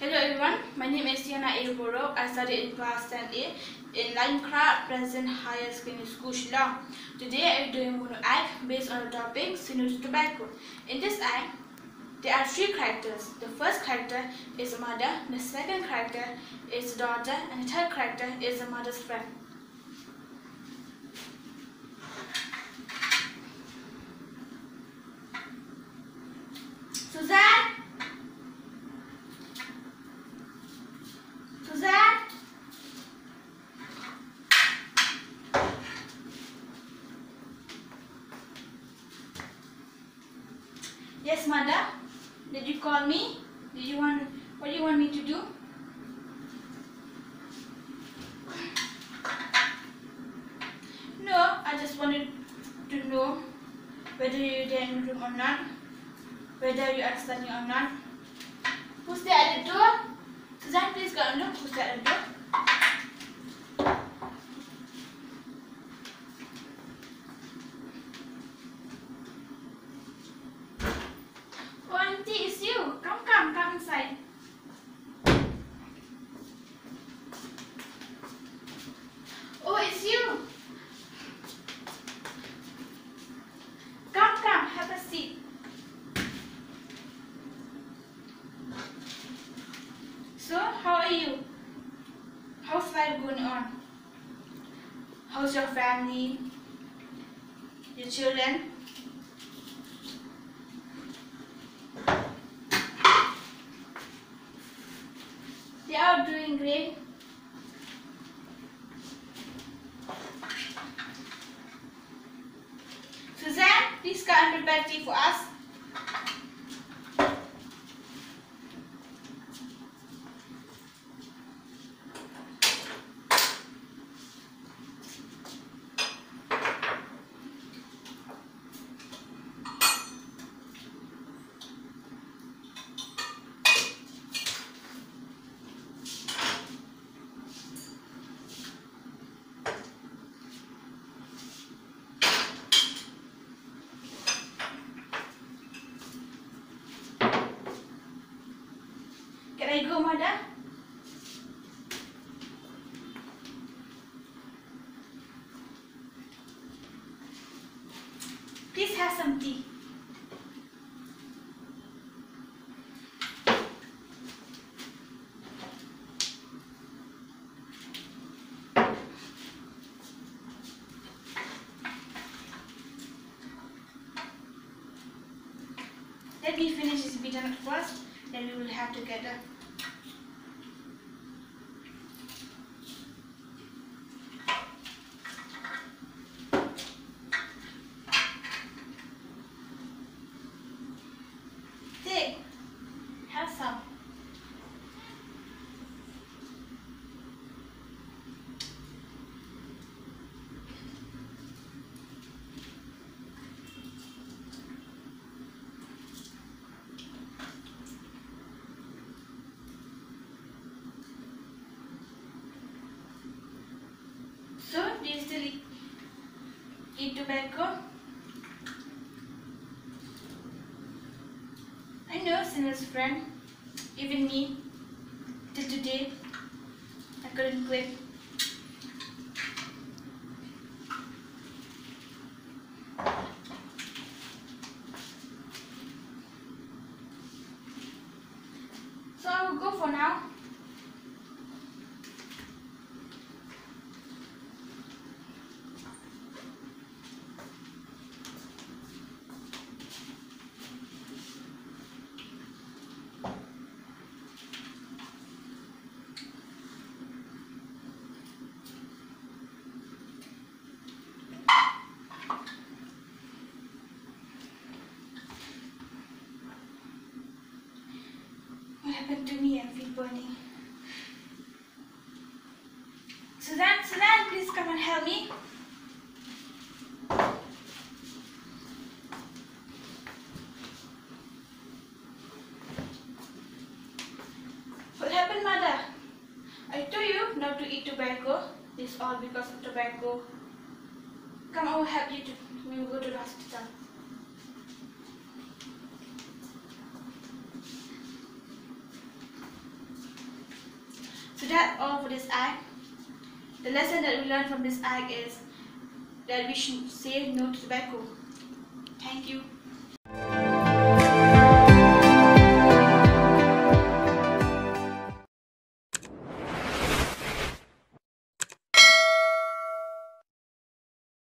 Hello everyone, my name is Tiana Iruboro. I study in class 10A in Linecraft Present Higher Secondary School, Shillong. Today I am doing one act based on the topic Sinus Tobacco. In this act, there are three characters. The first character is a mother, the second character is a daughter, and the third character is a mother's friend. Suzanne! Suzanne! Yes, mother. Did you call me? Did you want what do you want me to do? No, I just wanted to know whether you're there in the room or not. Whether you are studying or not. Who's there at the door? Suzanne, please go and look who's there at the door. Oh, auntie, it's you. Come, come, come inside. Oh, it's you. Come, come, have a seat. So, how are you? How's life going on? How's your family? Your children? They are doing great. Suzanne, please come and prepare tea for us. Can I go, mother? Please have some tea. Let me finish this bit first, then we will have together. Take, have some. So, eat, eat tobacco? I know Sinner's friend, even me, till today, I couldn't quit. So I will go for now. What happened to me? Burning. Suzanne, Suzanne, please come and help me. What happened, mother? I told you not to eat tobacco. This all because of tobacco. Come, will help you to. We will go to the hospital. So that's all for this act. The lesson that we learned from this act is that we should say no to tobacco. Thank you.